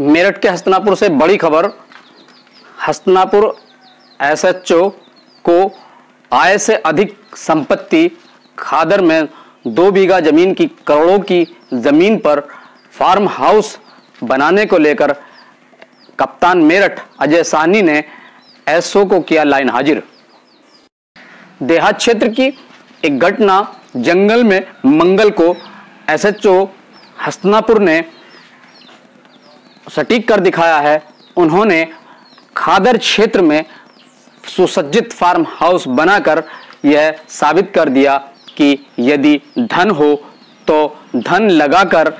मेरठ के हस्तनापुर से बड़ी खबर, हस्तनापुर एसएचओ को आय से अधिक संपत्ति खादर में दो बीघा ज़मीन की, करोड़ों की ज़मीन पर फार्म हाउस बनाने को लेकर कप्तान मेरठ अजय साहनी ने एसओ को किया लाइन हाजिर। देहात क्षेत्र की एक घटना जंगल में मंगल को एसएचओ हस्तनापुर ने सटीक कर दिखाया है, उन्होंने खादर क्षेत्र में सुसज्जित फार्म हाउस बनाकर यह साबित कर दिया कि यदि धन हो तो धन लगाकर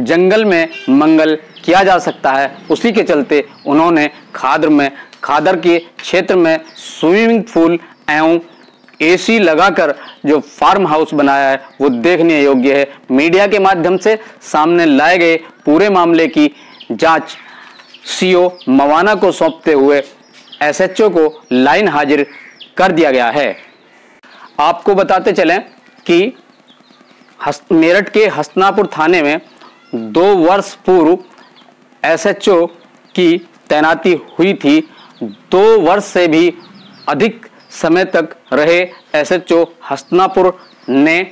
जंगल में मंगल किया जा सकता है। उसी के चलते उन्होंने खादर में, खादर के क्षेत्र में स्विमिंग पूल एवं एसी लगाकर जो फार्म हाउस बनाया है, वो देखने योग्य है। मीडिया के माध्यम से सामने लाए गए पूरे मामले की जाँच सीओ मवाना को सौंपते हुए एसएचओ को लाइन हाजिर कर दिया गया है। आपको बताते चलें कि मेरठ के हस्तनापुर थाने में दो वर्ष पूर्व एसएचओ की तैनाती हुई थी। दो वर्ष से भी अधिक समय तक रहे एसएचओ हस्तनापुर ने।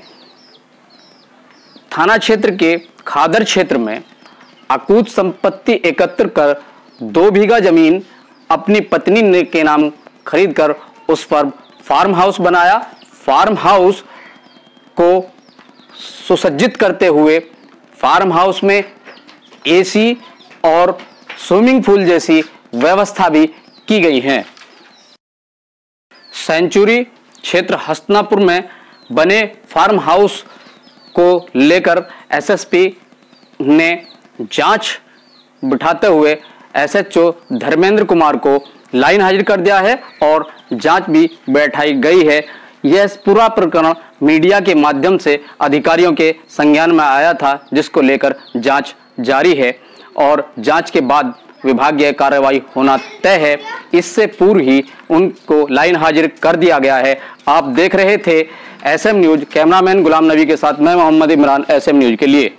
थाना क्षेत्र के खादर क्षेत्र में अकूत संपत्ति एकत्र कर दो बीघा ज़मीन अपनी पत्नी ने के नाम खरीद कर उस पर फार्म हाउस बनाया। फार्म हाउस को सुसज्जित करते हुए फार्म हाउस में एसी और स्विमिंग पूल जैसी व्यवस्था भी की गई है। सेंचुरी क्षेत्र हस्तनापुर में बने फार्म हाउस को लेकर एसएसपी ने जाँच बिठाते हुए एसएचओ धर्मेंद्र कुमार को लाइन हाजिर कर दिया है और जाँच भी बैठाई गई है। यह पूरा प्रकरण मीडिया के माध्यम से अधिकारियों के संज्ञान में आया था, जिसको लेकर जाँच जारी है और जाँच के बाद विभागीय कार्रवाई होना तय है। इससे पूर्व ही उनको लाइन हाजिर कर दिया गया है। आप देख रहे थे SM news cameraman Ghulam Nabi के साथ, मैं मोहम्मद इमरान एसएम न्यूज़ के लिए।